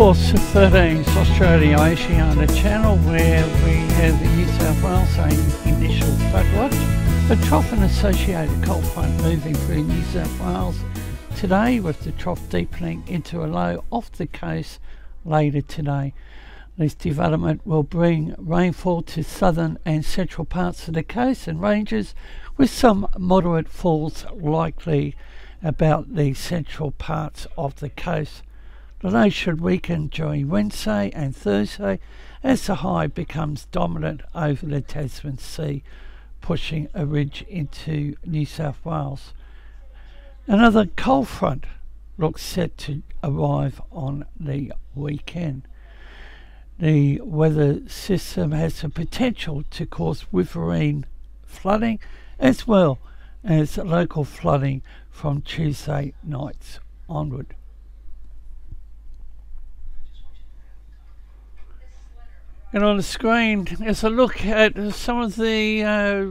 Force 13 Australia Oceania channel where we have the New South Wales a initial flood watch. A trough and associated cold front moving through New South Wales today with the trough deepening into a low off the coast later today. This development will bring rainfall to southern and central parts of the coast and ranges with some moderate falls likely about the central parts of the coast. The low should weaken during Wednesday and Thursday as the high becomes dominant over the Tasman Sea, pushing a ridge into New South Wales. Another cold front looks set to arrive on the weekend. The weather system has the potential to cause riverine flooding as well as local flooding from Tuesday nights onward. And on the screen is a look at some of the uh,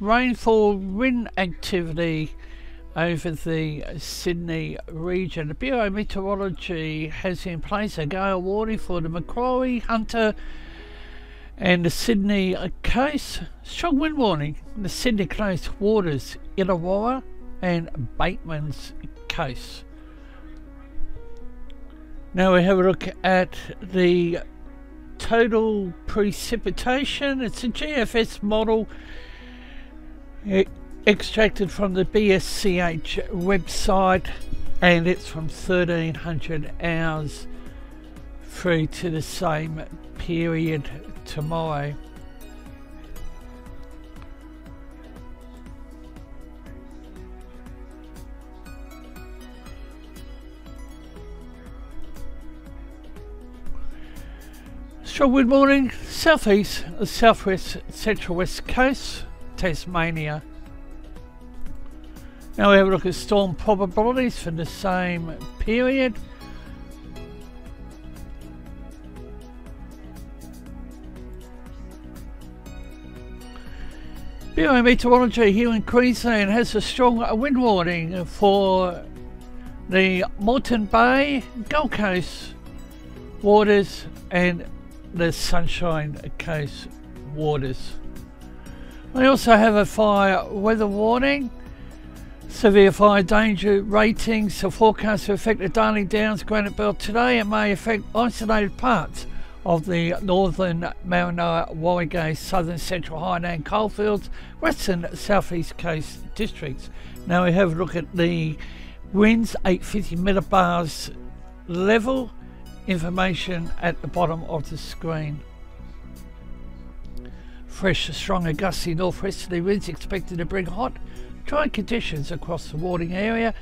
rainfall wind activity over the Sydney region. The Bureau of Meteorology has in place a gale warning for the Macquarie, Hunter, and the Sydney coast. Strong wind warning in the Sydney coast waters, Illawarra and Bateman's coast. Now we have a look at the total precipitation. It's a GFS model eh, extracted from the BSCH website and it's from 1300 hours through to the same period tomorrow. Wind warning, southeast, southwest, central west coast, Tasmania. Now we have a look at storm probabilities for the same period. Bureau Meteorology here in Queensland has a strong wind warning for the Moreton Bay, Gold Coast waters and the Sunshine Coast waters. We also have a fire weather warning. Severe fire danger ratings are forecast to affect the Darling Downs Granite Belt today and may affect isolated parts of the northern Maranoa, Warrego, southern central Hainan coalfields, western southeast coast districts. Now we have a look at the winds, 850 millibars level information at the bottom of the screen. Fresh, stronger gusty northwesterly winds expected to bring hot, dry conditions across the Warning area.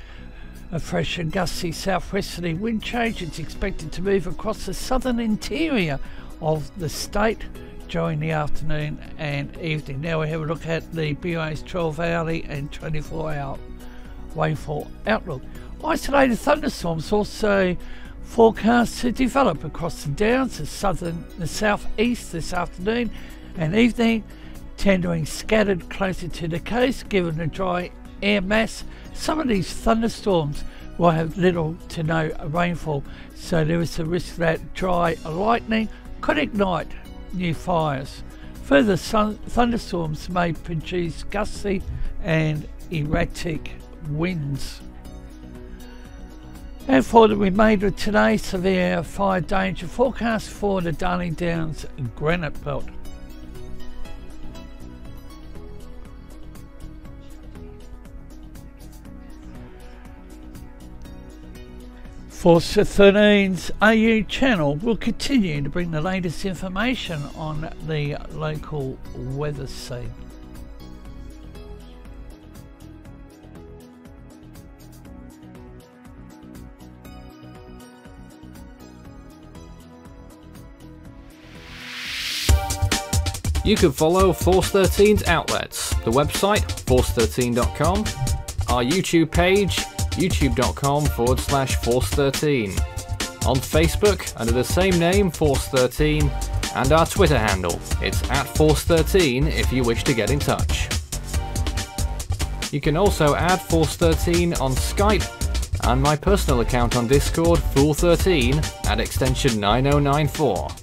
A fresh and gusty southwesterly wind change is expected to move across the southern interior of the state during the afternoon and evening. Now we have a look at the BA's 12 hourly and 24 hour rainfall outlook. Isolated thunderstorms also forecast to develop across the downs, the southern, the southeast this afternoon and evening, tendering scattered closer to the coast. Given the dry air mass, some of these thunderstorms will have little to no rainfall, so there is a risk that dry lightning could ignite new fires. Further sun- thunderstorms may produce gusty and erratic winds. And for the remainder of today, severe fire danger forecast for the Darling Downs Granite Belt. Force 13's AU channel we'll continue to bring the latest information on the local weather scene. You can follow Force 13's outlets, the website force13.com, our YouTube page youtube.com forward slash force13, on Facebook under the same name Force13, and our Twitter handle, it's at Force13 if you wish to get in touch. You can also add Force13 on Skype and my personal account on Discord, Fool13, at extension 9094.